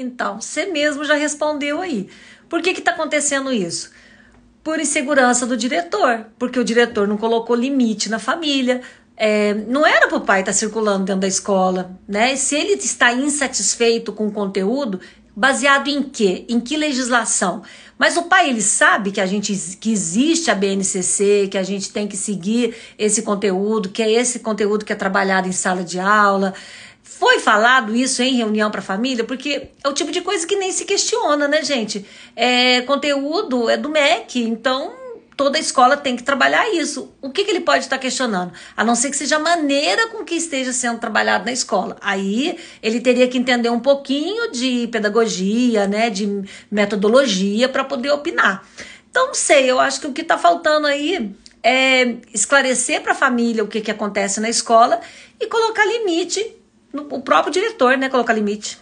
Então, você mesmo já respondeu aí. Por que está acontecendo isso? Por insegurança do diretor, porque o diretor não colocou limite na família. É, não era para o pai estar tá circulando dentro da escola, né? Se ele está insatisfeito com o conteúdo, baseado em quê? Em que legislação? Mas o pai ele sabe que a gente que existe a BNCC, que a gente tem que seguir esse conteúdo, que é esse conteúdo que é trabalhado em sala de aula. Foi falado isso em reunião para família, porque é o tipo de coisa que nem se questiona, né, gente? É conteúdo é do MEC, então toda escola tem que trabalhar isso. O que, que ele pode estar questionando? A não ser que seja a maneira com que esteja sendo trabalhado na escola. Aí ele teria que entender um pouquinho de pedagogia, né, de metodologia para poder opinar. Então, não sei, eu acho que o que está faltando aí é esclarecer para a família o que, que acontece na escola e colocar limite, o próprio diretor, né, colocar limite.